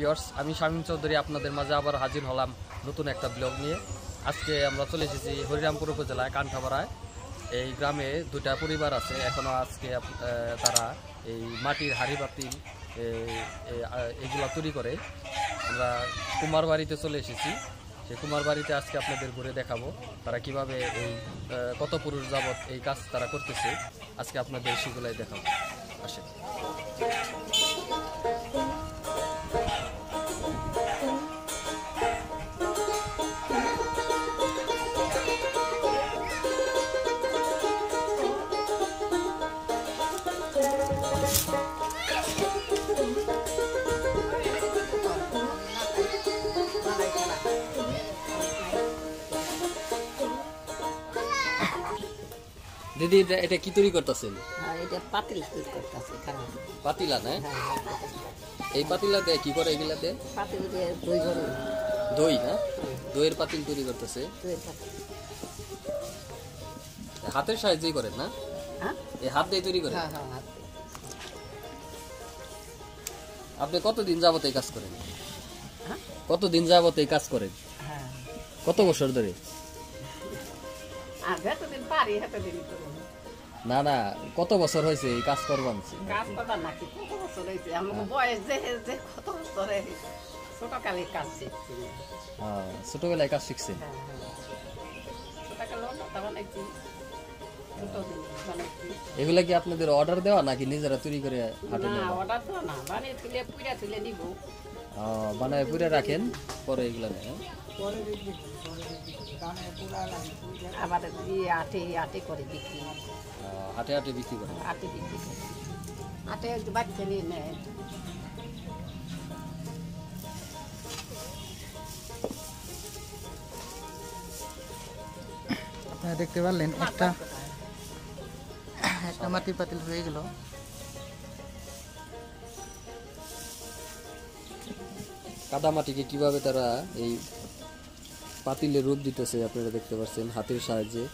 Viewers আমি শামীম চৌধুরী আপনাদের মাঝে আবার হাজির হলাম নতুন একটা ব্লগ নিয়ে। আজকে আমরা চলে এসেছি হরিরামপুর উপজেলায়, কান্ঠাপাড়ায়। এই গ্রামে দুটা পরিবার আছে, এখনও আজকে তারা এই মাটির হাড়ি বাতিল এগুলো তৈরি করে। আমরা কুমার বাড়িতে চলে এসেছি। সেই কুমার বাড়িতে আজকে আপনাদের ঘুরে দেখাবো, তারা কীভাবে এই কত পুরুষ যাবৎ এই কাজ তারা করতেছে। আজকে আপনাদের সেগুলাই দেখাবো। আসে দিদি এটা এটা কি তৈরি করতেছেন? এটা পাতিল তৈরি করতেছে পাতিলা না? এই পাতিলা দিয়ে কি করে এগুলা দিয়ে? পাতিল দিয়ে দই গরু দই না? দইয়ের পাতিল তৈরি করতেছে। হাতের সাহায্যেই করেন না? হ্যাঁ? এই হাত দিয়ে তৈরি করেন? হ্যাঁ হ্যাঁ। আপনি কতদিন যাবত এই কাজ করেন? হ্যাঁ? কতদিন যাবত এই কাজ করেন? হ্যাঁ। কত বছর ধরে? আর যতদিন পারি এতদিন করব। না না কত বছর হয়েছে এই কাজ করবান কাজ কথা নাকি কত বছর হয়েছে? আমাকে বয়স যে যে কত বছর ছোটকালে কাজ শিখছি। ছোটবেলায় কাজ শিখছেন হ্যাঁ হ্যাঁ। এগুলা কি আপনাদের অর্ডার দেওয়া নাকি নিজেরা তৈরি করে হাটে না? অর্ডার তো না বানিয়ে তুলে পুইরা তুলে দিব আহ, বানায় পুরে রাখেন পরে এগুলা নেয় হ্যাঁ? আবার দিয়ে আটে আটে করে বিক্রি হাটে হাটে বিক্রি আটে বিক্রি করে। আটে বাচ্চা নিয়ে নেয়। আপনারা দেখতে পারলেন একটা একটা মাটির পাতিল হয়ে গেল। কাদা মাটিকে কীভাবে তারা এই পাতিলে রূপ দিতেছে আপনারা দেখতে পাচ্ছেন হাতের সাহায্যে।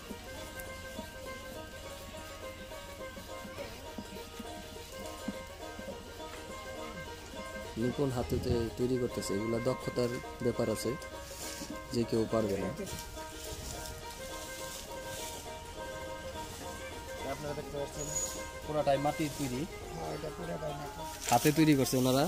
নিপুণ হাতেতে তৈরি করতেছে এগুলা দক্ষতার ব্যাপার আছে যে কেউ পারবে না। আপনারা দেখতে পাচ্ছেন পুরাটাই মাটির তৈরি। হাতে তৈরি করছে ওনারা।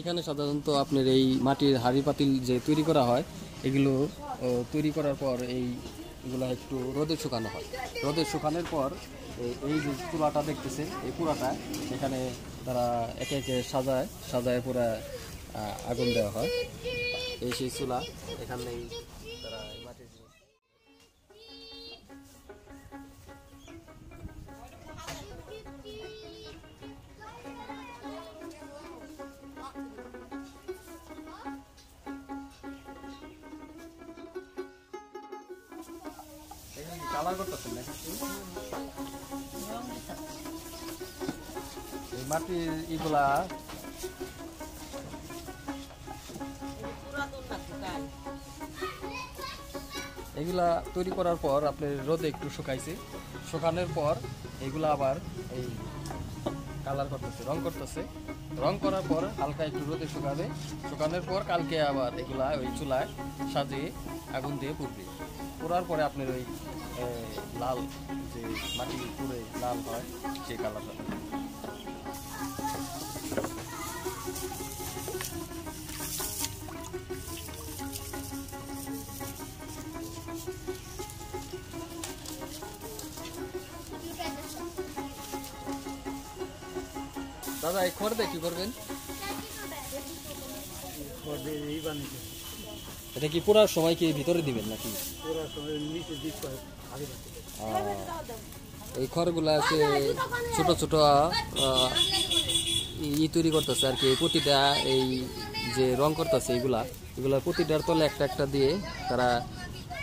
এইখানে সাধারণত আপনার এই মাটির হাড়ি পাতিল যে তৈরি করা হয়, এগুলো তৈরি করার পর এই এগুলো একটু রোদে শুকানো হয়। রোদে শুকানোর পর এই- যে চুলাটা দেখতেছে এই পুরাটা এখানে তারা একে একে সাজায় সাজায় পুরা আগুন দেওয়া হয়। এই সেই চুলা এখানেই করতেছেন নাকি? এই মাটির ইগুলা এগুলা তৈরি করার পর আপনি রোদে একটু শুকাইছে। শুকানোর পর এগুলা আবার এই কালার করতেছে, রং করতেছে। রং করার পর হালকা একটু রোদে শুকাবে। শুকানোর পর কালকে আবার এগুলা ওই চুলায় সাজিয়ে আগুন দিয়ে পুড়বে। পোড়ার পরে আপনার ওই লাল যে মাটি পুড়ে লাল হয় সেই কালারটা। দাদা এই খড় কি করবেন? এটা কি পুরার সময় কি ভিতরে দিবেন নাকি? আহ, এই খড়গুলা আছে, ছোট ছোট ই তৈরি করতেছে আর কি। প্রতিটা এই যে রং করতেছে এগুলা এগুলা প্রতিটার তলে একটা একটা দিয়ে তারা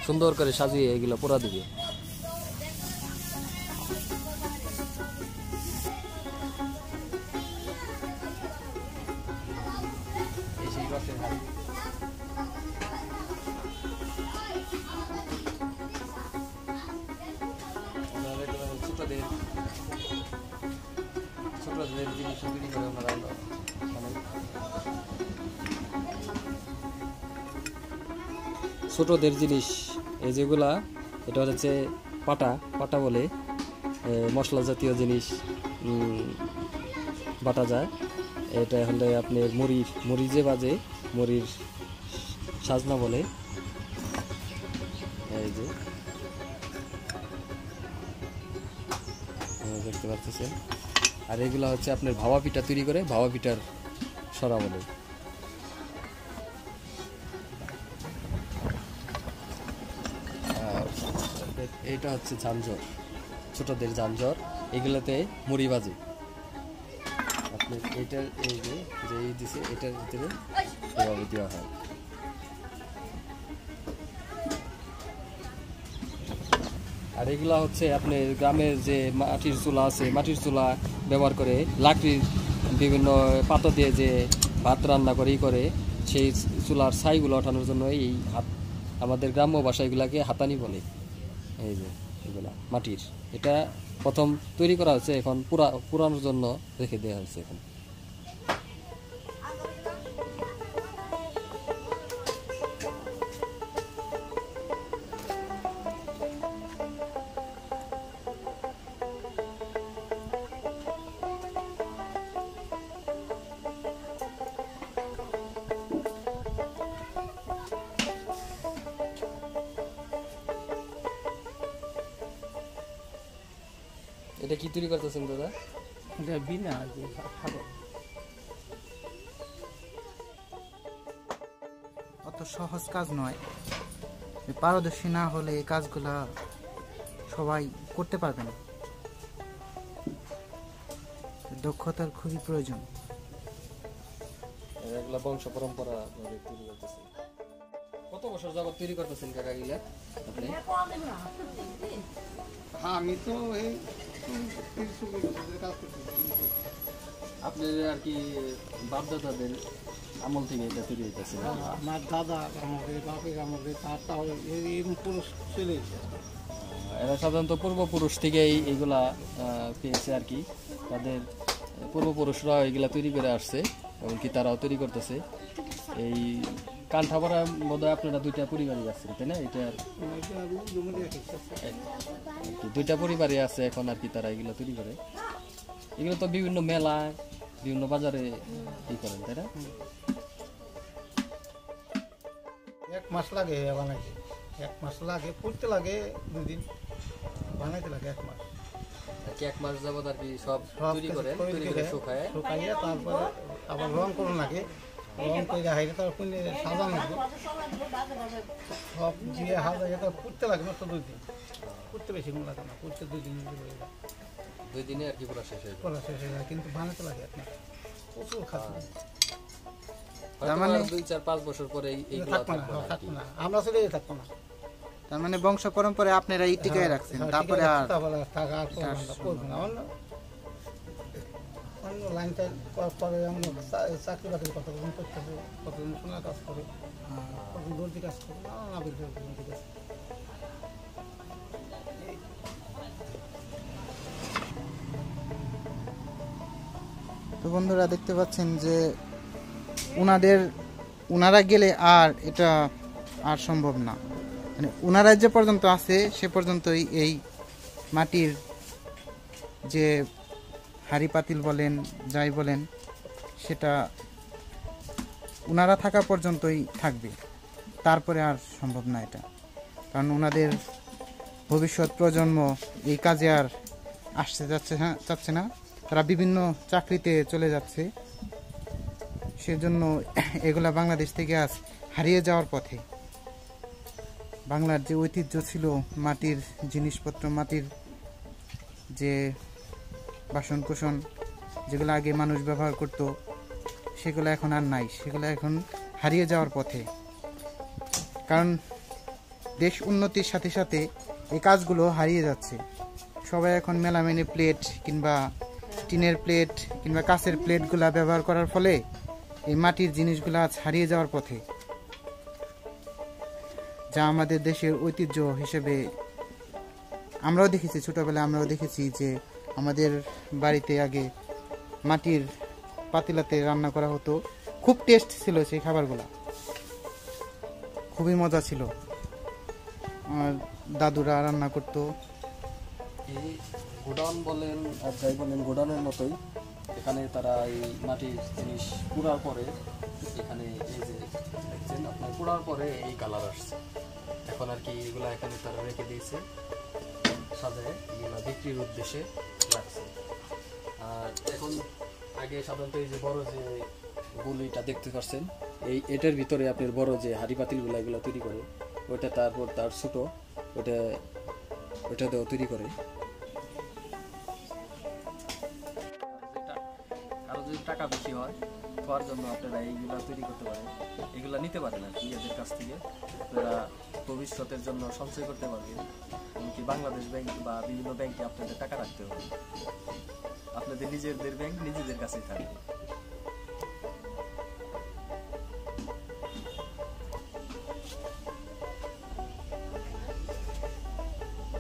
সুন্দর করে সাজিয়ে এগুলো পোড়া দিবে। ছোটদের জিনিস, এই যেগুলা, এটা হচ্ছে পাটা পাটা বলে মশলা জাতীয় জিনিস বাটা যায় এটা হলে আপনার মুড়ি মুড়ি যে বাজে, মুড়ির সাজনা বলে, এই যে দেখতে পাচ্ছেন আর এগুলো হচ্ছে আপনার ভাবা পিঠা তৈরি করে ভাবা পিঠার সরা বলে। এ- এইটা হচ্ছে ঝাঞ্ঝর ছোটদের ঝাঞ্ঝর এগুলোতে মুড়ি বাজে আপনি এইটার এই যে এই দিছে, এটার ভিতরে দেওয়া হয়। আর এগুলা হচ্ছে আপনি গ্রামের যে মাটির চুলা আছে, মাটির চুলা ব্যবহার করে লাকড়ির বিভিন্ন পাতা দিয়ে যে ভাত রান্না করে করে, সেই চুলার ছাইগুলো ওঠানোর জন্য এই হাত আমাদের গ্রাম্য ভাষা এগুলাকে হাতানি বলে। এই যে, এগুলা, মাটির। এটা প্রথম তৈরি করা হয়েছে এখন পুরা পুরানোর জন্য রেখে দেওয়া হয়েছে এখন। তৈরি করতেছেন দাদা? এটা বিনা অত সহজ কাজ নয়। পারদর্শী না হলে এই কাজগুলা সবাই করতে পারবে না। দক্ষতার খুবই প্রয়োজন। এগুলা বংশ পরম্পরা তৈরি করতেছেন কত বছর যাবত তৈরি করতেছেন কাকা গিলা আপনি? হ্যাঁ আমি তো এই আপনার আর কি বাপ দাদাদের আমল থেকে এটা তৈরি হইতেছে আমার দাদা আমাদের বাপের আমাদের তার তাও এরকম পুরুষ চলে এরা সাধারণত পূর্বপুরুষ থেকেই এইগুলা পেয়েছে আর কি। তাদের পূর্বপুরুষরা এগুলা তৈরি করে আসছে এমনকি তারাও তৈরি করতেছে। এই কান্ঠাপাড়া বোধহয় আপনারা দুইটা পরিবারই আছেন তাই না? এটা দুইটা পরিবারই আছে এখন আর কি তারা এগুলো তৈরি করে। এগুলো তো বিভিন্ন মেলা বিভিন্ন বাজারে ই করেন তাই না? এক মাস লাগে বানাইতে। এক মাস লাগে পড়তে লাগে দুই দিন। বানাইতে লাগে এক মাস। এক মাস যাবত আর কি সব তৈরি করে তৈরি করে শুকায়। শুকাইয়ে তারপরে আবার রং করুন লাগে। রং করে হাইরে সাজানো সব দিয়ে তার পুড়তে লাগে মাত্র দুই দিন। পুড়তে বেশি লাগে না পুড়তে দুই দিন হয়ে দুই দিনে আর কি পুরো শেষ হয়ে পড়া শেষ হয়ে যায় কিন্তু বানাতে লাগে মাস প্রচুর মানে- দুই চার পাঁচ বছর পরে এই- থাকব না থাকবে না আর কি। থাকব না। আমরা চলে থাকব না। তার মানে বংশ পরম্পরায় আপনারা এই টিকায় রাখছেন হ্যাঁ, তারপরে আর অন্য লাইন টাইন করার পরে আমরা চা- চাকরি বাকরি সোনার কাজ করে দর্জি কাজ করে তো বন্ধুরা দেখতে পাচ্ছেন যে উনাদের, উনারা গেলে আর এটা আর সম্ভব না। মানে উনারা যে পর্যন্ত আছে, সে পর্যন্তই এই মাটির যে হাড়ি পাতিল বলেন, যাই বলেন, সেটা ওনারা থাকা পর্যন্তই থাকবে। তারপরে আর সম্ভব না এটা। কারণ ওনাদের ভবিষ্যৎ প্রজন্ম এই কাজে আর আসতে যাচ্ছে না, চাচ্ছে না। তারা বিভিন্ন চাকরিতে চলে যাচ্ছে। সেজন্য এগুলা বাংলাদেশ থেকে আজ হারিয়ে যাওয়ার পথে। বাংলার যে ঐতিহ্য ছিল মাটির জিনিসপত্র, মাটির যে বাসন কোসন যেগুলো আগে মানুষ ব্যবহার করত, সেগুলো এখন আর নাই। সেগুলো এখন হারিয়ে যাওয়ার পথে। কারণ দেশ উন্নতির সাথে সাথে এই কাজগুলো হারিয়ে যাচ্ছে। সবাই এখন মেলামেনি প্লেট কিংবা টিনের প্লেট কিংবা কাঁচের প্লেটগুলা ব্যবহার করার ফলে এই মাটির জিনিসগুলো আজ হারিয়ে যাওয়ার পথে। যা আমাদের দেশের ঐতিহ্য হিসেবে আমরাও দেখেছি, ছোটবেলায় আমরাও দেখেছি যে আমাদের বাড়িতে আগে মাটির পাতিলাতে রান্না করা হতো। খুব টেস্ট ছিল সেই খাবারগুলো। খুবই মজা ছিল। আর দাদুরা রান্না করতো। এই গোডাউন বলেন আর যাই বলেন, গোডাউনের মতোই। এখানে তারা এই মাটির জিনিস পোড়ার পরে এখানে এই যে দেখছেন, আপনার পোড়ার পরে এই কালার আসছে। এখন আর কি এগুলা এখানে তারা রেখে দিয়েছে। সাজায়, এগুলা বিক্রির উদ্দেশ্যে। এখন আগে সাধারণত এই যে বড় যে গুলিটা দেখতে পাচ্ছেন এই এটার ভিতরে আপনার বড় যে হাড়ি পাতিলগুলো এগুলো তৈরি করে, ওইটা তারপর তার ছোট ওটা ওটা দেওয়া তৈরি করে। আরও যদি টাকা বেশি হয়, খাওয়ার জন্য আপনারা এইগুলা তৈরি করতে পারেন। এগুলা নিতে পারেন আর কি, এদের কাছ থেকে। আপনারা ভবিষ্যতের জন্য সঞ্চয় করতে পারবেন। এমনকি বাংলাদেশ ব্যাংক বা বিভিন্ন ব্যাংকে আপনাদের টাকা রাখতে হবে। আপনাদের নিজেদের ব্যাংক নিজেদের কাছেই থাকবে।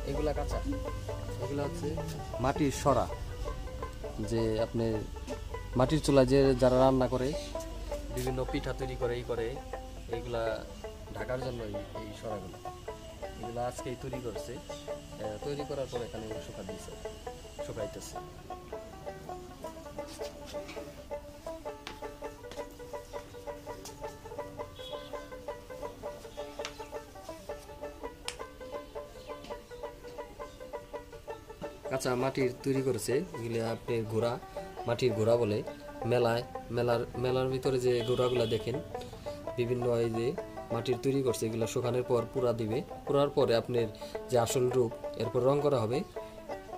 এগুলা কাঁচা? এগুলা হচ্ছে মাটির সরা, যে আপনি মাটির চুলায় যে যারা রান্না করে, বিভিন্ন পিঠা তৈরি করে, এই করে, এইগুলা ঢাকার জন্য এই- সরাগুলো। এগুলো আজকেই তৈরি করছে। তৈরি করার পর এখানে শুকা দিয়েছে শুকাইতেছে। কাঁচা মাটির তৈরি করেছে, এগুলি আপনি ঘোড়া, মাটির ঘোড়া বলে, মেলায়, মেলার মেলার ভিতরে যে ঘোড়াগুলো দেখেন, বিভিন্ন এই যে মাটির তৈরি করছে, এগুলো শুকানোর পর পুরা দিবে, পুরার পরে আপনার যে আসল রূপ, এরপর রং করা হবে,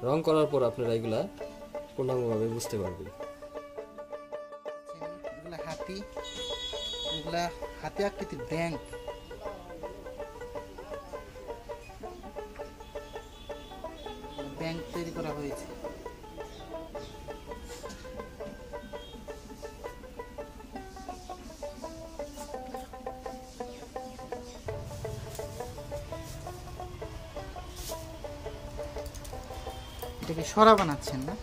রং করার পর আপনারা এগুলা পূর্ণাঙ্গভাবে বুঝতে পারবেন। হাতি হাতি আকৃতির ব্যাংক। এটাকে সরা বানাচ্ছেন না?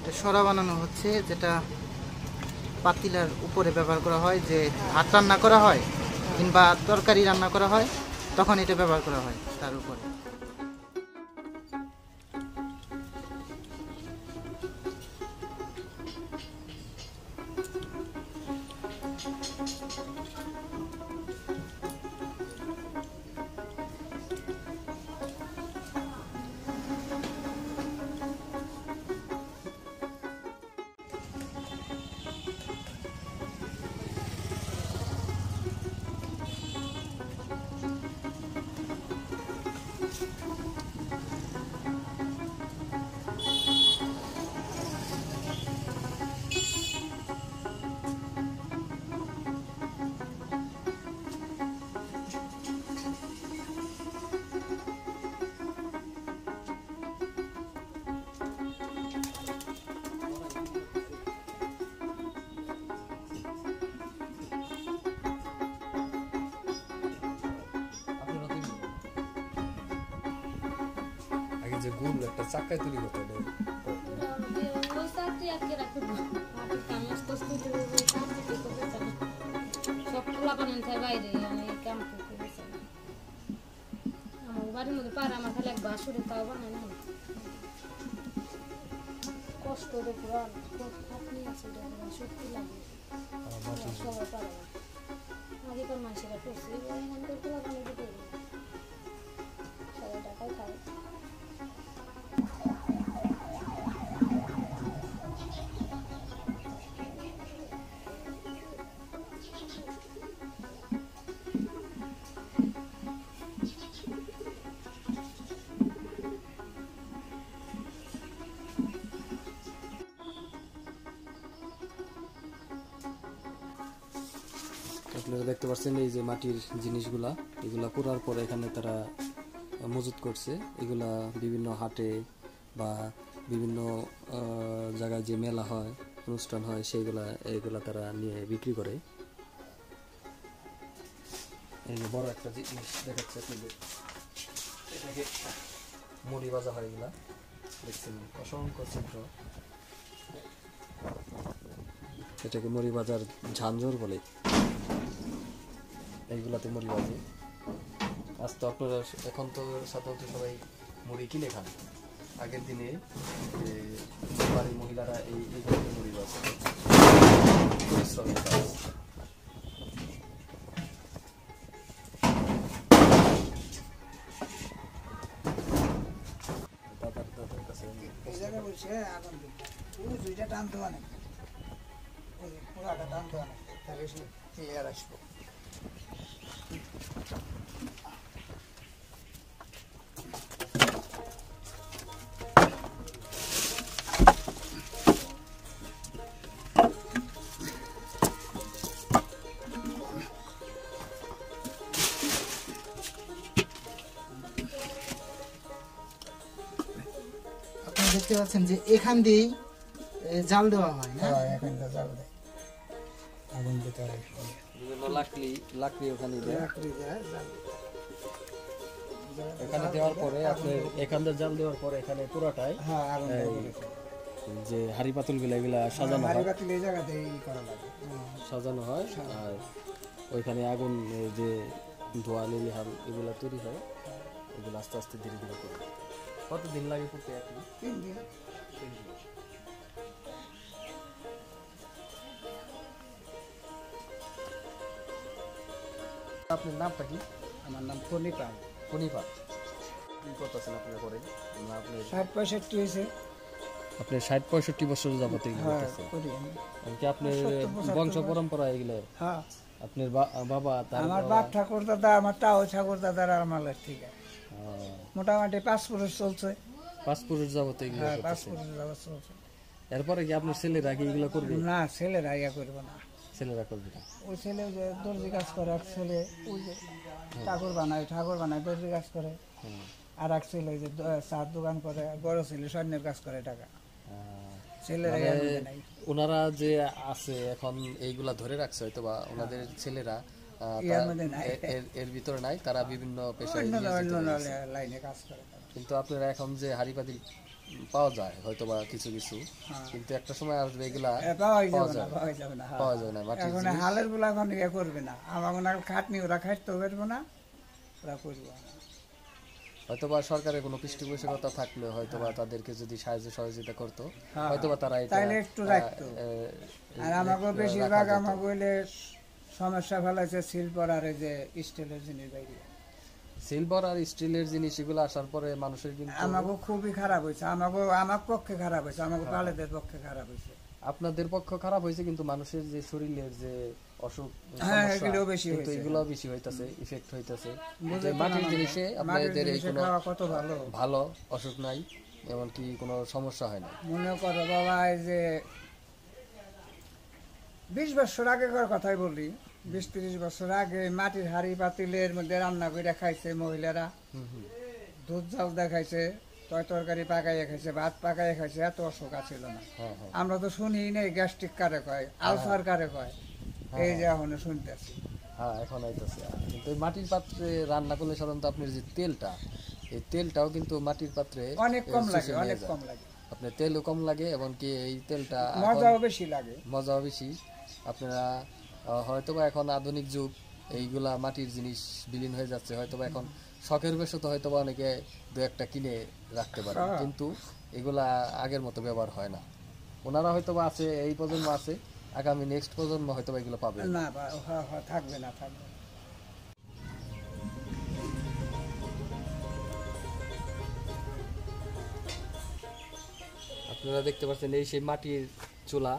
এটা সরা বানানো হচ্ছে যেটা পাতিলার উপরে ব্যবহার করা হয়, যে ভাত রান্না করা হয় কিংবা তরকারি রান্না করা হয়, তখন এটা ব্যবহার করা হয় তার উপরে। আমি কাম করতে গেছি। আমার বাড়ির মধ্যে পারে আমার খালি এক বাসুরে তাও বানায় না। কষ্ট রে পুরো খাটনি আছে শক্তি লাগে। সবাই পারে আগেকার মানুষেরা করছে পাচ্ছেন এই যে মাটির জিনিসগুলা, এগুলা করার পরে এখানে তারা মজুত করছে। এগুলা বিভিন্ন হাটে বা বিভিন্ন জায়গায় যে মেলা হয়, অনুষ্ঠান হয়, সেইগুলা, এগুলা তারা নিয়ে বিক্রি করে। বড় একটা জিনিস দেখাচ্ছে এটাকে মুড়ি ভাজা হয় এগুলা। দেখছেন, অসংখ্য চিত্র। এটাকে মুড়ি বাজার ঝাঞ্ঝর বলে। এইগুলাতে মুড়ি বাজে আজ তো আপনারা এখন তো সাধারণত সবাই মুড়ি কিনে খান। আগের দিনে বাড়ির মহিলারা এই এই ধরনের মুড়ি বাজে পরিশ্রমের কাজ টানতে অনেক ওই পুরাটা টানতে অনেক তাহলে ক্লিয়ার আসব। পাচ্ছেন যে এখান দিয়েই জাল দেওয়া হয় না হ্যাঁ এখানটা জাল দেয়। আগুন দিতে লাকড়ি লাকড়ি ওখানে দেয়। লাকড়ি দেয় জাল এখানে দেওয়ার পরে আপনার এখানে জাল দেওয়ার পরে এখানে পুরোটাই হ্যাঁ আগুন যে হাড়ি পাতুলগুলা এগুলা সাজানো হয়। এই জায়গাতেই করা লাগে। সাজানো হয়। আর ওইখানে আগুন যে ধোয়া লিলি হাল এগুলা তৈরি হয়। এগুলো আস্তে আস্তে ধীরে ধীরে করে। কতদিন লাগে করতে আপনি তিন দিন। আপনার নামটা কি? আমার নাম কনিপা কি করতেছেন আপনারা করেন না আপনি ষাট পঁয়ষট্টি হয়েছে। আপনি ষাট পঁয়ষট্টি বছর যাবত হ্যাঁ এমনকি আপনার বংশ পরম্পরা এগুলো? হ্যাঁ। আপনার বাবা আমার বাপ ঠাকুর দাদা আমার তাও ঠাকুর দাদার আমালের ঠিক আছে মোটামুটি পাঁচ পুরুষ চলছে। পাঁচ পুরুষ যাবত এগুলো হ্যাঁ পাঁচ পুরুষ যাওয়া চলছে। এরপরে কি আপনার ছেলেরা কি এগুলো করবে? না ছেলেরা ইয়া করব না। ছেলেরা করবে না। ওই ছেলে যে দর্জি কাজ করে এক ছেলে ওই যে ঠাকুর বানায় ঠাকুর বানায় দর্জি কাজ করে। আর এক ছেলে যে চার দোকান করে বড় ছেলে সৈন্যের কাজ করে টাকা। ছেলেরা ওনারা যে আছে এখন এইগুলা ধরে রাখছে হয়তো বা ওনাদের ছেলেরা এর- ভিতরে নাই তারা বিভিন্ন পেশায়। লাইনে কাজ করে কিন্তু আপনারা এখন যে হাড়ি পাতিল পাওয়া যায় হয়তো বা কিছু কিছু কিন্তু একটা সময় আসবে এগুলা পাওয়া যাবে না হ্যাঁ। পাওয়া যাবে না এখন হালেরগুলা এখন ইয়ে করবে না। আমার খাটনি ওরা খাটতেও পারব না ওরা করব না। হয়তো বা সরকারের কোনো পৃষ্ঠপোষকতা থাকলে হয়তো বা তাদেরকে যদি সাহায্য সহযোগিতা করতো হ্যাঁ, হয়তো বা তারা এটা তাইলে একটু রাখতো। আর আমাকে বেশিরভাগ আমাকে সমস্যা ফেলাইছে শিল্পর আর এই যে স্টিলের জিনিস বাইরে। সিলভার আর স্টিলের জিনিস এগুলো আসার পরে মানুষের কিন্তু আমাকে খুবই খারাপ হয়েছে। আমাকে আমার পক্ষে খারাপ হয়েছে আমাকে পালেদের পক্ষে খারাপ হয়েছে। আপনাদের পক্ষ খারাপ হয়েছে কিন্তু মানুষের যে শরীরের যে অসুখ হ্যাঁ, এগুলোও বেশি হয়েছে। এগুলো বেশি হইতাছে ইফেক্ট হইতাছে। যে মাটির জিনিসে আপনাদের এই কোনো কত ভালো? ভালো অসুখ নাই এমনকি কোনো সমস্যা হয় না মনে করো বাবা এই যে বিশ বছর আগেকার কথাই বলি। বিশ তিরিশ বছর আগে মাটির হাড়ি পাতিলের মধ্যে রান্না করে খাইছে মহিলারা। দুধ জাল দেখাইছে তয় তরকারি পাকাইয়া খাইছে ভাত পাকাইয়া খাইছে এত অসুখ ছিল না। হ্যাঁ হ্যাঁ। আমরা তো শুনি নেই গ্যাস্ট্রিক কারে কয় আলসার কারে কয়। এই যে এখন শুনতেছি। হ্যাঁ এখন আইতাছে। কিন্তু মাটির পাত্রে রান্না করলে সাধারণত আপনার যে তেলটা এই তেলটাও কিন্তু মাটির পাত্রে অনেক কম লাগে অনেক কম লাগে। আপনার তেলও কম লাগে এমনকি এই তেলটা মজাও বেশি লাগে। মজাও বেশি। আপনারা হয়তোবা এখন আধুনিক যুগ এইগুলা মাটির জিনিস বিলীন হয়ে যাচ্ছে হয়তোবা এখন শখের বশত হয়তোবা অনেকে দু একটা কিনে রাখতে পারে হ্যাঁ। কিন্তু এগুলা আগের মতো ব্যবহার হয় না। ওনারা হয়তোবা আছে এই প্রজন্ম আছে আগামী নেক্সট প্রজন্ম হয়তোবা এগুলো পাবে। না বা- হ- হ, থাকবে না থাকবে। আপনারা দেখতে পাচ্ছেন এই সেই মাটির চুলা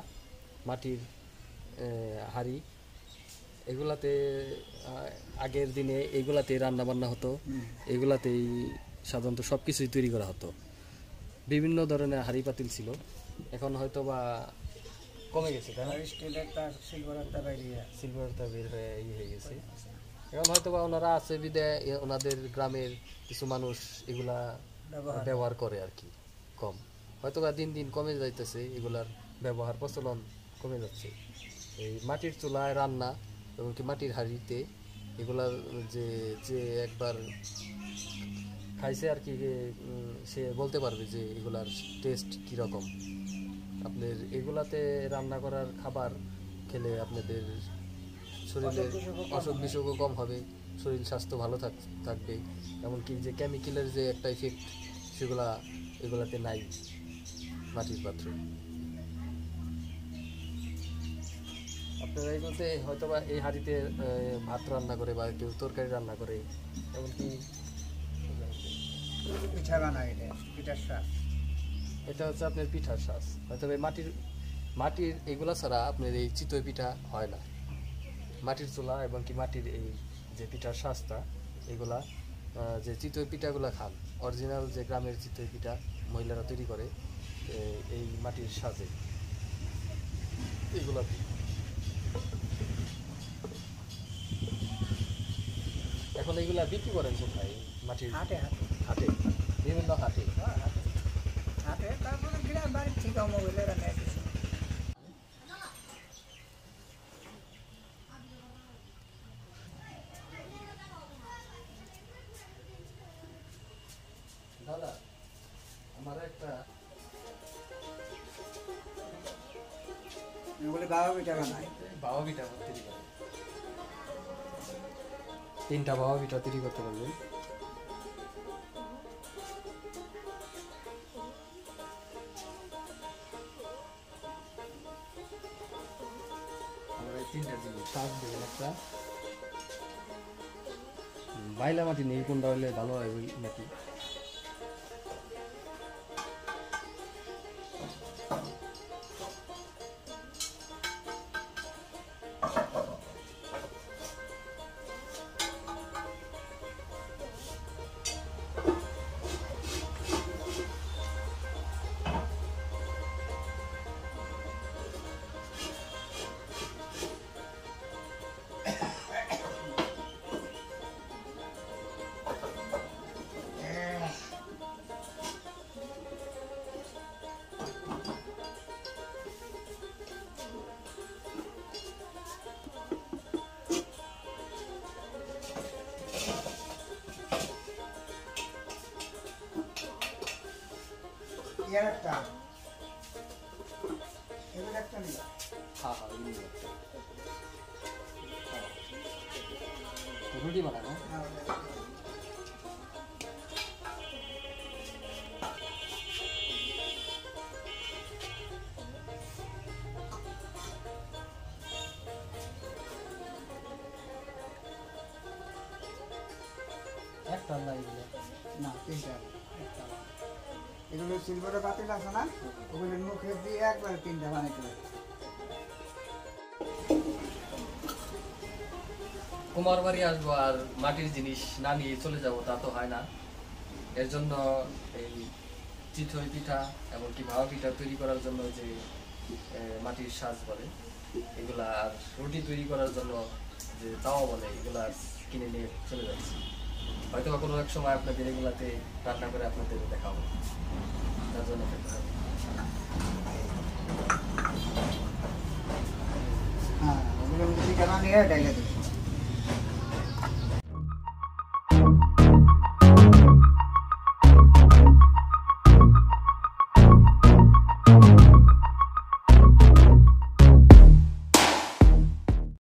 মাটির হাঁড়ি এগুলাতে আগের দিনে এগুলাতেই রান্না বান্না হতো এগুলাতেই সাধারণত সব কিছুই তৈরি করা হতো। বিভিন্ন ধরনের হাঁড়ি পাতিল ছিল। এখন হয়তো বা কমে গেছে তাই না? স্টিলের তার সিলভারের তার বাইরে সিলভারটা বের হয়ে ইয়ে হয়ে গেছে। এখন হয়তো বা ওনারা আছে বিদায় ওনাদের গ্রামের কিছু মানুষ এগুলা ব্যবহার ব্যবহার করে আর কি কম। হয়তো বা দিন দিন কমে যাইতেছে এগুলার ব্যবহার প্রচলন কমে যাচ্ছে। এই মাটির চুলায় রান্না এমনকি মাটির হাঁড়িতে এগুলার যে যে একবার খাইছে আর কি সে বলতে পারবে যে এগুলার টেস্ট কীরকম। আপনার এগুলাতে রান্না করার খাবার খেলে আপনাদের শরীরের অসুখ বিসুখও কম হবে, শরীর স্বাস্থ্য ভালো থাক, থাকবে। এমনকি যে কেমিক্যালের যে একটা ইফেক্ট সেগুলা এগুলাতে নাই মাটির পাত্রে। আপনারা এগুলোতে হয়তো বা এই হাঁড়িতে ভাত রান্না করে বা কেউ তরকারি রান্না করে এমনকি পিঠা বানায় এটা পিঠার শ্বাস এটা হচ্ছে আপনার পিঠার শ্বাস হয়তো মাটির মাটির এগুলা ছাড়া আপনার এই চিতই পিঠা হয় না। মাটির চুলা এবং কি মাটির এই যে পিঠার শ্বাসটা এগুলা যে চিতই পিঠাগুলা খান অরিজিনাল যে গ্রামের চিতই পিঠা মহিলারা তৈরি করে এই মাটির সাজে। এগুলা এখন এইগুলা বিক্রি করেন কোথায়? মাটির হাটে হাটে। হাটে? বিভিন্ন হাটে? হ্যাঁ, হাটে। তারপরে গ্রাম বাড়ির থেকে তিনটা বাবা পিঠা তৈরি করতে পারবেন একটা। বাইলা মাটি নেই কোনটা হলে ভালো হয় ওই নাকি? একটা এবার একটা নিই হ্যাঁ হ্যাঁ এগুলো আছে। হ্যাঁ। রুটি বানানো সিলভারের বাতিল আছে না? ওগুলোর মুখে দিয়ে তিনটা বানাইতে হবে। কুমার বাড়ি আসব আর মাটির জিনিস না নিয়ে চলে যাব, তা তো হয় না। এর জন্য এই চিতই পিঠা এমনকি ভাওয়া পিঠা তৈরি করার জন্য যে মাটির সাজ বলে, এগুলা আর রুটি তৈরি করার জন্য যে তাওয়া বলে, এগুলা কিনে নিয়ে চলে যাচ্ছি। হয়তো কোনো এক সময় আপনাদের এগুলাতে রান্না করে আপনাদের দেখাবো। তার জন্য অপেক্ষা করুন। হ্যাঁ ওগুলো পিঠা বানিয়ে ডাইলে দেবে